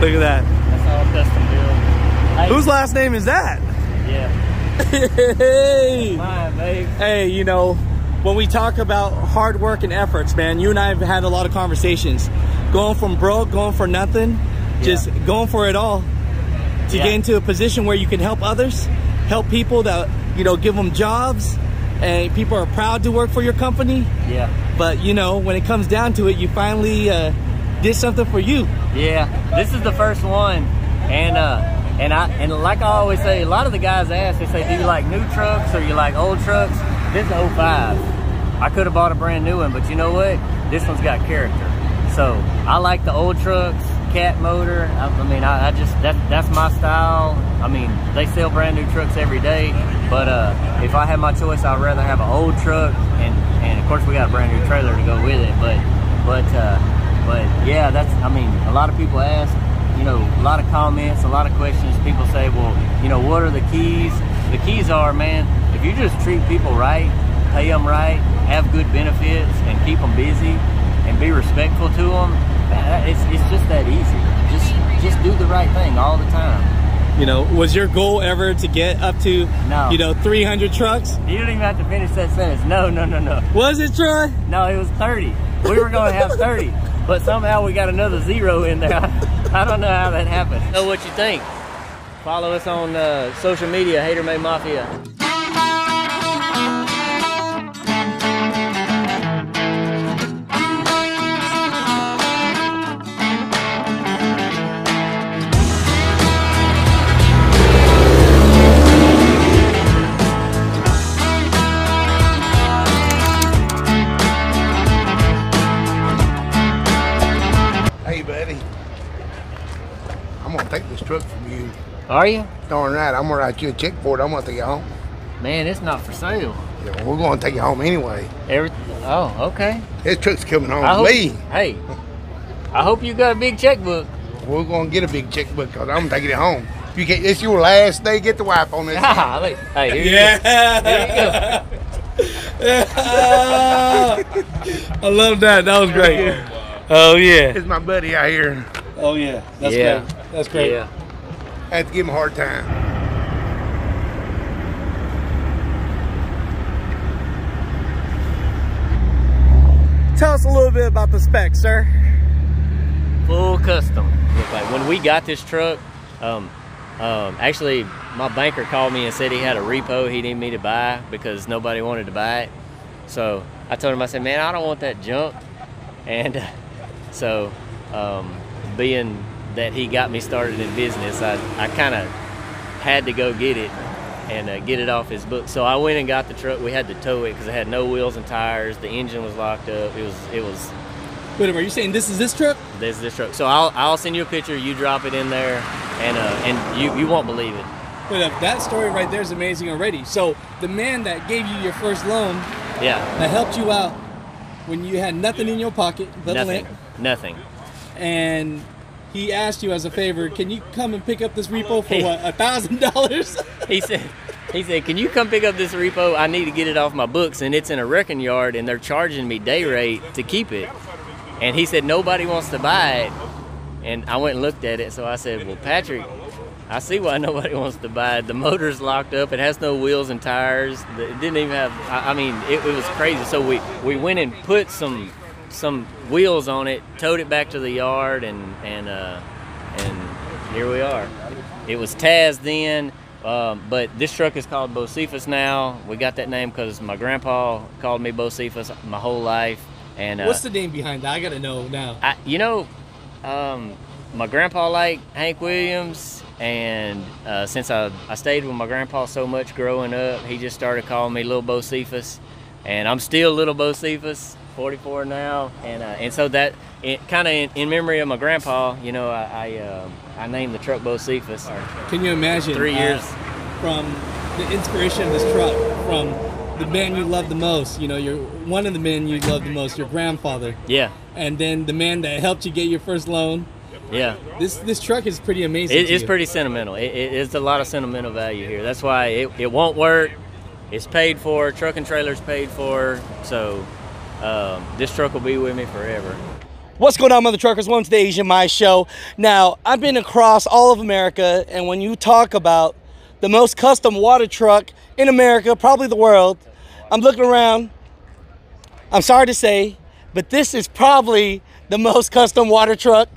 Look at that. That's all custom built. Hey, Whose last name is that? Yeah, hey. mine, babe. Hey, you know, when we talk about hard work and efforts, man, you and I have had a lot of conversations. Going from broke, going for nothing, just going for it all to Yeah. get into a position where you can help others, help people that, you know, give them jobs, and people are proud to work for your company. Yeah, But, you know, when it comes down to it, you finally uh, did something for you. yeah. This is the first one, and uh, and I and like I always say, a lot of the guys ask, they say, do you like new trucks or you like old trucks? This is 05. I could have bought a brand new one, but you know what? This one's got character. So I like the old trucks, cat motor. I, I mean, I, I just that that's my style. I mean, they sell brand new trucks every day, but uh, if I had my choice, I'd rather have an old truck, and and of course we got a brand new trailer to go with it. But but uh, but yeah, that's I mean, a lot of people ask, you know, a lot of comments, a lot of questions. People say, well, you know, what are the keys? The keys are, man, if you just treat people right, pay them right, have good benefits, and keep them busy, and be respectful to them, it's, it's just that easy. Just just do the right thing all the time. You know, was your goal ever to get up to, No. you know, 300 trucks? You don't even have to finish that sentence. No, no, no, no. Was it, Troy? No, it was 30. We were going to have 30, but somehow we got another zero in there. I don't know how that happened. Know what you think? Follow us on uh, social media, Hater Made Mafia. Are you? Darn right, I'm gonna write you a check for it. I'm gonna take it home. Man, it's not for sale. Yeah, we're gonna take it home anyway. Every oh, okay. This truck's coming home I with hope, me. hey, I hope you got a big checkbook. We're gonna get a big checkbook because I'm taking it home. You can't. It's your last day. Get the wife on this. Ah, Golly. hey, here you go. Yeah. I love that. That was great. Oh yeah. It's my buddy out here. Oh yeah. That's Yeah. great. That's great. Yeah. I have to give him a hard time. Tell us a little bit about the specs, sir. full custom. Like when we got this truck, um, um, actually my banker called me and said he had a repo he needed me to buy because nobody wanted to buy it. So I told him I said, man, I don't want that junk. And uh, so um, being that he got me started in business, I, I kind of had to go get it and uh, get it off his book. So I went and got the truck. We had to tow it because it had no wheels and tires. The engine was locked up. It was it was Wait a minute. Are you saying this is this truck? This is this truck. So I'll I'll send you a picture. You drop it in there, and uh, and you you won't believe it. Wait up. That story right there is amazing already. So the man that gave you your first loan, Yeah, that helped you out when you had nothing in your pocket but nothing, nothing. and he asked you as a favor, can you come and pick up this repo for what a thousand dollars? He said. He said, "Can you come pick up this repo? I need to get it off my books, and it's in a wrecking yard, and they're charging me day rate to keep it." And he said, "Nobody wants to buy it." And I went and looked at it, so I said, "Well, Patrick, I see why nobody wants to buy it. The motor's locked up. It has no wheels and tires. It didn't even have. I, I mean, it, it was crazy. So we we went and put some some wheels on it, towed it back to the yard, and and uh, and here we are. It was Taz then, um, but this truck is called Bocephus now. We got that name because my grandpa called me Bocephus my whole life. And uh, What's the name behind that? I gotta know now. I, you know, um, my grandpa liked Hank Williams, and uh, since I, I stayed with my grandpa so much growing up, he just started calling me Little Bocephus, and I'm still Little Bocephus, 44 now, and uh, and so that kind of in, in memory of my grandpa, you know, I I, um I named the truck Bocephus. Can you imagine? Three uh, years. from the inspiration of this truck, from the man you love the most. You know, you're one of the men you love the most, your grandfather, Yeah, and then the man that helped you get your first loan. yeah. This this truck is pretty amazing. It, it's you. pretty sentimental. It, it, it's a lot of sentimental value here. That's why it, it won't work. It's paid for. Truck and trailer's paid for. So um, this truck will be with me forever. What's going on, Mutha Truckers? Welcome to the Asian Mai Show. Now, I've been across all of America, and when you talk about the most custom water truck in America, probably the world, I'm looking around. I'm sorry to say, but this is probably the most custom water truck.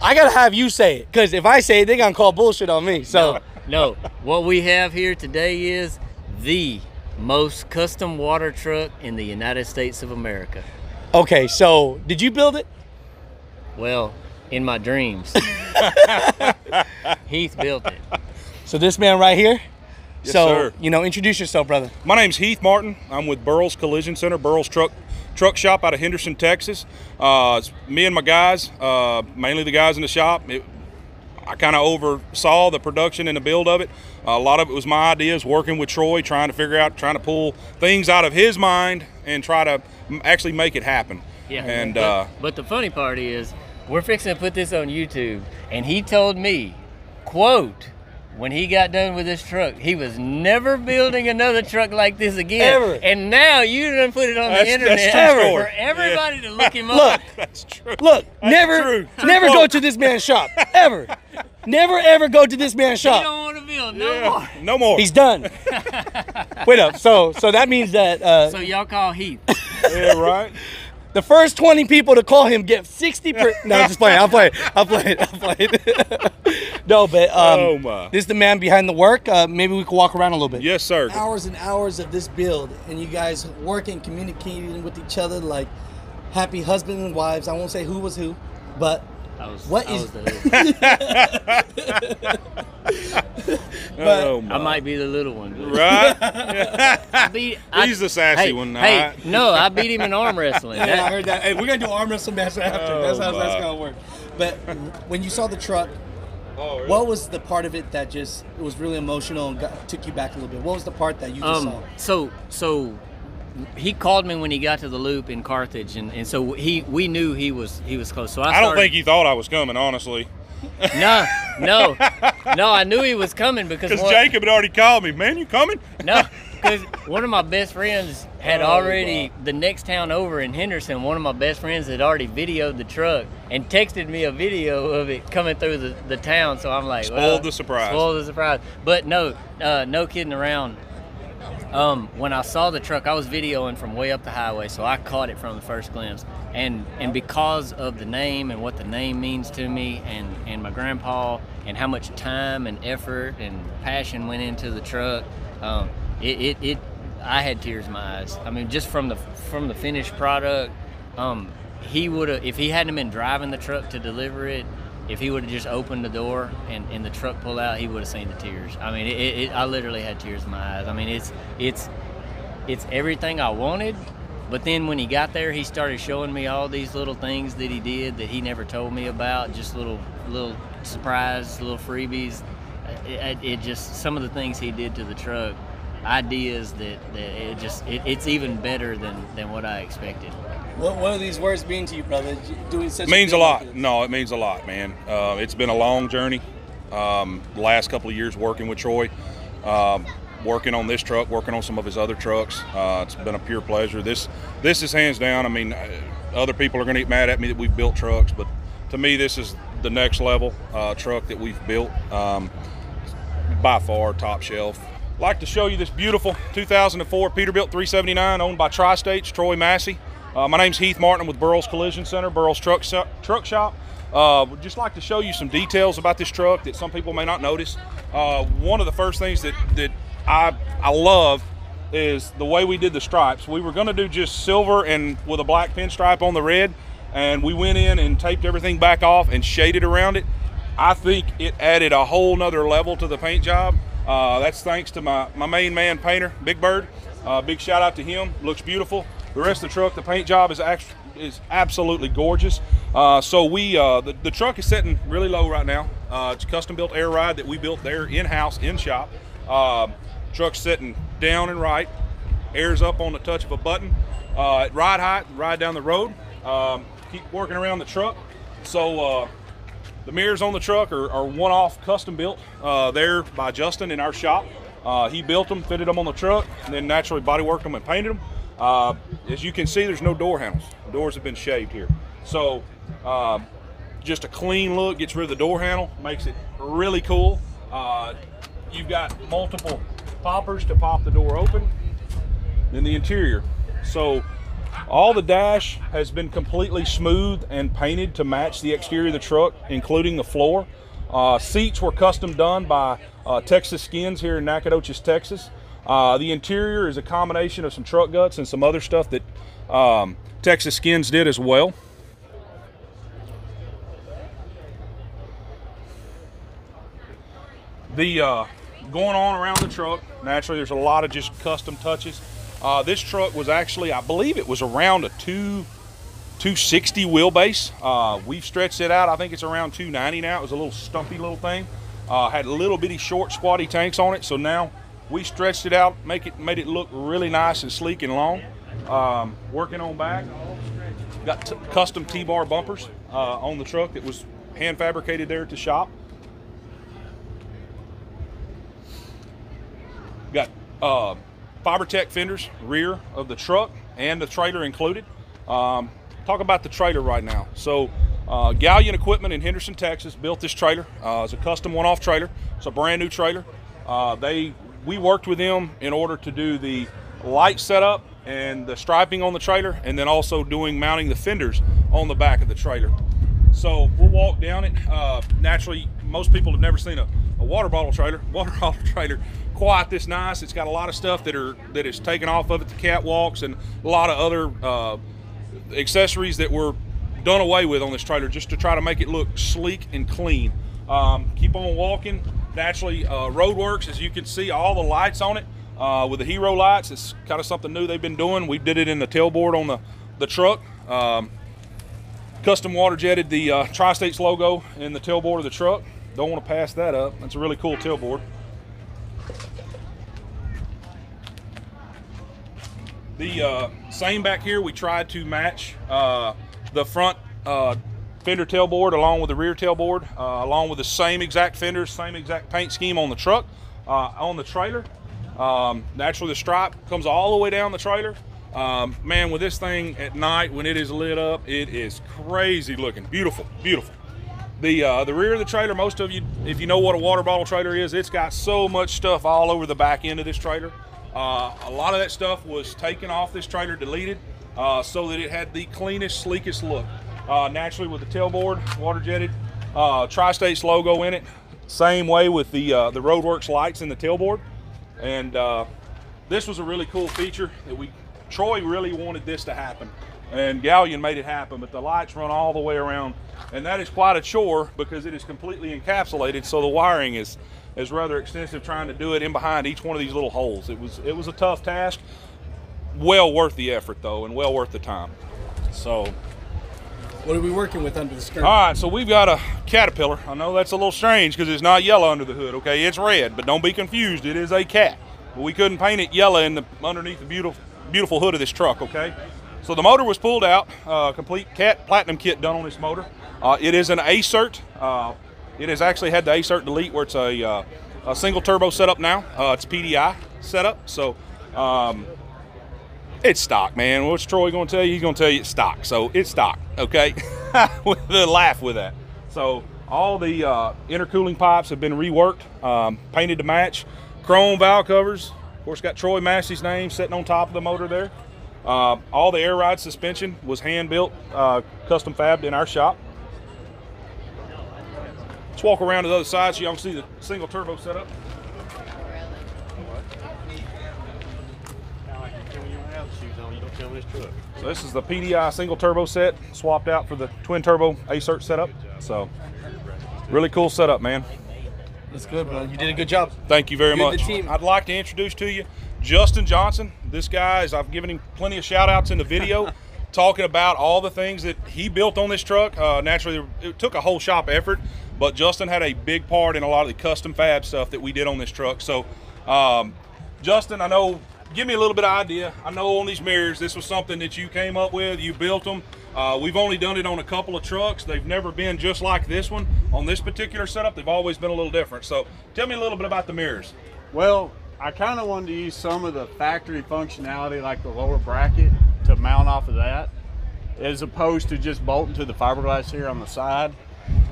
I gotta have you say it, because if I say it, they're gonna call bullshit on me. So, No, what we have here today is the most custom water truck in the United States of America. okay, so did you build it? Well, in my dreams. Heath built it. So this man right here. Yes, so sir. you know, introduce yourself, brother. My name's Heath Martin. I'm with Burrows Collision Center, Burrows Truck Truck Shop out of Henderson, Texas. Uh, it's me and my guys, uh, mainly the guys in the shop. It, I kind of oversaw the production and the build of it. a lot of it was my ideas, working with Troy, trying to figure out, trying to pull things out of his mind and try to actually make it happen. Yeah. And but, uh, but the funny part is, we're fixing to put this on YouTube, and he told me, quote, when he got done with this truck, he was never building another truck like this again. Ever. And now you done put it on That's- the internet for everybody to look him Look, up. that's true. Look, That's never, true. Never go to this man's shop ever. never ever go to this man's He shop. don't want to build no Yeah, more. no more. He's done. Wait up. So so that means that uh, So y'all call Heath. yeah, right. The first twenty people to call him get sixty. Per- no, I'm just playing. I'm playing. I'm playing. I'm playing. no, but um, Oh, my. this is the man behind the work. Uh, maybe we could walk around a little bit. Yes, sir. Hours and hours of this build, and you guys working, communicating with each other like happy husband and wives. I won't say who was who, but I was, What I is- was the oh, I might be the little one. but- Right? I beat, I- He's the sassy hey, one, Hey, alright. no, I beat him in arm wrestling. Yeah, I heard that. Hey, we're gonna do arm wrestling match after. Oh, that's how that's gonna work. But when you saw the truck, Oh, really? what was the part of it that just it was really emotional and got, took you back a little bit? What was the part that you just um, saw? so so he called me when he got to the loop in Carthage, and, and so he we knew he was he was close. So I, I don't think he thought I was coming, honestly. No, no, no. I knew he was coming because Because one- Jacob had already called me. Man, you coming? No, because one of my best friends had Oh, already wow. the next town over in Henderson. One of my best friends had already videoed the truck and texted me a video of it coming through the, the town. So I'm like, Spoiled well, the surprise. Spoiled the surprise. But no, uh, no kidding around. Um, when I saw the truck, I was videoing from way up the highway, so I caught it from the first glimpse. And and because of the name and what the name means to me, and and my grandpa, and how much time and effort and passion went into the truck, um, it, it, it I had tears in my eyes. I mean, just from the from the finished product, um, he would have if he hadn't been driving the truck to deliver it. If he would have just opened the door and, and the truck pulled out, he would have seen the tears. I mean, it, it, I literally had tears in my eyes. I mean, it's it's it's everything I wanted. But then when he got there, he started showing me all these little things that he did that he never told me about. Just little little surprise, little freebies. It, it, just some of the things he did to the truck, ideas that, that it just it, it's even better than than what I expected. What, what do these words mean to you, brother? Doing such means a thing lot. No, it means a lot, man. Uh, it's been a long journey. Um, the last couple of years working with Troy, um, working on this truck, working on some of his other trucks. Uh, it's been a pure pleasure. This this is hands down. I mean, uh, other people are going to get mad at me that we've built trucks, but to me, this is the next level uh, truck that we've built. Um, by far top shelf. Like to show you this beautiful 2004 Peterbilt 379 owned by Tri-States, Troy Massey. Uh, my name's Heath Martin with Burrows Collision Center, Burrows Truck Shop. Truck Shop. Uh, would just like to show you some details about this truck that some people may not notice. Uh, one of the first things that, that I, I love is the way we did the stripes. We were going to do just silver and with a black pinstripe on the red, and we went in and taped everything back off and shaded around it. I think it added a whole nother level to the paint job. Uh, that's thanks to my, my main man painter, Big Bird. Uh, big shout out to him. Looks beautiful. The rest of the truck, the paint job is actually is absolutely gorgeous. Uh, so we uh, the, the truck is sitting really low right now. Uh, it's a custom built air ride that we built there in house in shop. Uh, truck's sitting down and right. Air's up on the touch of a button. Uh, at ride height, ride down the road. Um, keep working around the truck. So uh, the mirrors on the truck are, are one-off custom built uh, there by Justin in our shop. He built them, fitted them on the truck, and then naturally bodyworked them and painted them. Uh, as you can see, there's no door handles. The doors have been shaved here. So, um, just a clean look, gets rid of the door handle, makes it really cool. Uh, you've got multiple poppers to pop the door open. Then the interior. So, all the dash has been completely smooth and painted to match the exterior of the truck, including the floor. Uh, seats were custom done by uh, Texas Skins here in Nacogdoches, Texas. Uh, the interior is a combination of some truck guts and some other stuff that um, Texas Skins did as well. The uh, going on around the truck, naturally, there's a lot of just custom touches. Uh, this truck was actually, I believe it was around a two, 260 wheelbase. Uh, we've stretched it out. I think it's around 290 now. It was a little stumpy little thing. Uh, had little bitty short squatty tanks on it. So now we stretched it out, make it made it look really nice and sleek and long. Um, working on back, got t- custom T-bar bumpers uh, on the truck that was hand fabricated there at the shop. Got uh, FiberTech fenders, rear of the truck and the trailer included. Um, talk about the trailer right now. So, uh, Galyean Equipment in Henderson, Texas, built this trailer. Uh, it's a custom one-off trailer. It's a brand new trailer. Uh, they we worked with them in order to do the light setup and the striping on the trailer, and then also doing mounting the fenders on the back of the trailer. So we'll walk down it. Uh, naturally, most people have never seen a, a water bottle trailer. Water bottle trailer quite this nice. It's got a lot of stuff that are that is taken off of it, the catwalks, and a lot of other uh, accessories that were done away with on this trailer just to try to make it look sleek and clean. Um, keep on walking. Naturally, uh, Roadworks, as you can see, all the lights on it uh, with the hero lights. It's kind of something new they've been doing. We did it in the tailboard on the the truck. Um, custom water jetted the uh, Tri-States logo in the tailboard of the truck. Don't want to pass that up. That's a really cool tailboard. The uh, same back here, we tried to match uh, the front uh, fender tailboard along with the rear tailboard, uh, along with the same exact fenders, same exact paint scheme on the truck. Uh, on the trailer, um, naturally the stripe comes all the way down the trailer. Um, man, with this thing at night when it is lit up, it is crazy looking. Beautiful, beautiful. The uh, the rear of the trailer, most of you, if you know what a water bottle trailer is, it's got so much stuff all over the back end of this trailer. Uh, a lot of that stuff was taken off this trailer, deleted, uh, so that it had the cleanest, sleekest look. Uh, naturally, with the tailboard, water jetted, uh, Tri-States logo in it. Same way with the uh, the Roadworks lights in the tailboard. And uh, this was a really cool feature that we Troy really wanted this to happen, and Galyean made it happen. But the lights run all the way around, and that is quite a chore because it is completely encapsulated. So the wiring is is rather extensive trying to do it in behind each one of these little holes. It was it was a tough task. Well worth the effort though, and well worth the time. So. What are we working with under the skirt? All right, so we've got a Caterpillar. I know that's a little strange because it's not yellow under the hood. Okay, it's red, but don't be confused. It is a cat. But we couldn't paint it yellow in the underneath the beautiful beautiful hood of this truck. Okay, so the motor was pulled out. Uh, complete cat platinum kit done on this motor. Uh, it is an ACERT. Uh, it has actually had the ACERT delete where it's a, uh, a single turbo setup now. Uh, it's PDI setup, so. Um, it's stock, man. What's Troy going to tell you? He's going to tell you it's stock. So it's stock, okay? with the laugh with that. So all the uh, intercooling pipes have been reworked, um, painted to match. Chrome valve covers. Of course, got Troy Massey's name sitting on top of the motor there. Uh, all the air ride suspension was hand built, uh, custom fabbed in our shop. Let's walk around to the other side so y'all can see the single turbo setup. So this is the PDI single turbo set, swapped out for the twin turbo ACERT setup. So really cool setup, man. That's good, bro. You did a good job. Thank you very and much. the team. I'd like to introduce to you Justin Johnson. This guy is I've given him plenty of shout outs in the video talking about all the things that he built on this truck. Uh, naturally it took a whole shop effort, but Justin had a big part in a lot of the custom fab stuff that we did on this truck. So um, Justin, I know give me a little bit of idea. I know on these mirrors, this was something that you came up with. You built them. Uh, we've only done it on a couple of trucks. They've never been just like this one. On this particular setup, they've always been a little different. So tell me a little bit about the mirrors. Well, I kind of wanted to use some of the factory functionality, like the lower bracket, to mount off of that. as opposed to just bolting to the fiberglass here on the side.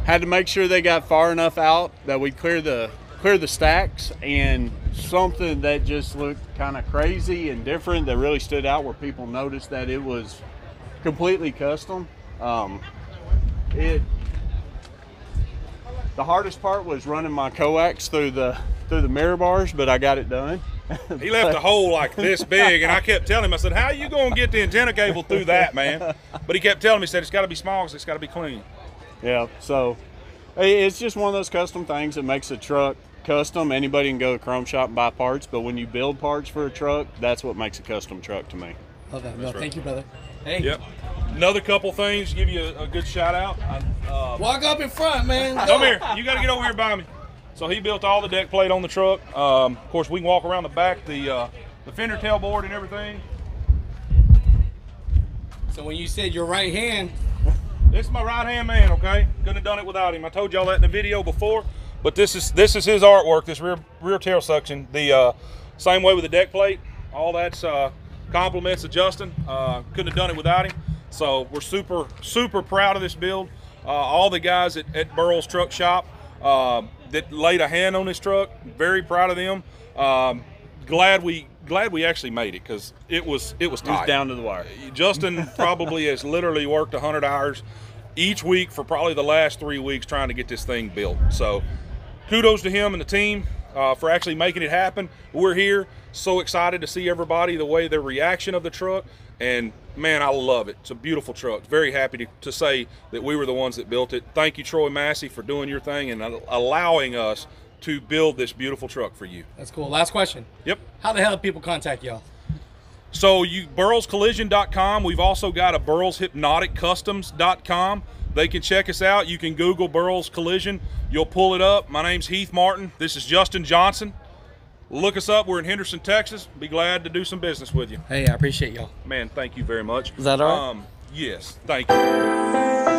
Had to make sure they got far enough out that we clear the clear the stacks and something that just looked kind of crazy and different that really stood out where people noticed that it was completely custom. Um, it the hardest part was running my coax through the through the mirror bars, but I got it done. He left a hole like this big, and I kept telling him, I said, "How you gonna get the antenna cable through that, man?" But he kept telling me, he said, "It's got to be small, 'cause it's got to be clean." Yeah, so it's just one of those custom things that makes a truck custom. Anybody can go to Chrome Shop and buy parts, but when you build parts for a truck, that's what makes a custom truck to me. Love that. No, right. thank you, brother. Hey, Yep. Another couple things, give you a, a good shout out. I, uh, walk up in front, man. Come here. You got to get over here by me. So he built all the deck plate on the truck. Um, of course, we can walk around the back, the uh, the fender tailboard and everything. So when you said your right hand, This is my right hand man. Okay, couldn't have done it without him. I told y'all that in the video before. But this is this is his artwork. This rear rear tail suction. The uh, same way with the deck plate. All that's uh, compliments of Justin. Uh, couldn't have done it without him. So we're super super proud of this build. Uh, all the guys at, at Burrell's Truck Shop uh, that laid a hand on this truck. Very proud of them. Um, glad we glad we actually made it because it was it was It was down to the wire. Justin probably has literally worked 100 hours each week for probably the last three weeks trying to get this thing built. So kudos to him and the team uh, for actually making it happen. We're here, so excited to see everybody, the way their reaction of the truck. And man, I love it. It's a beautiful truck. Very happy to, to say that we were the ones that built it. Thank you, Troy Massey, for doing your thing and allowing us to build this beautiful truck for you. that's cool. Last question. Yep. How the hell do people contact y'all? So you burrowscollision.com. We've also got a burrowshypnoticcustoms.com. They can check us out. You can Google Burrows Collision. You'll pull it up. My name's Heath Martin. This is Justin Johnson. Look us up. We're in Henderson, Texas. Be glad to do some business with you. Hey, I appreciate y'all. Man, thank you very much. Is that all? Um, yes, thank you.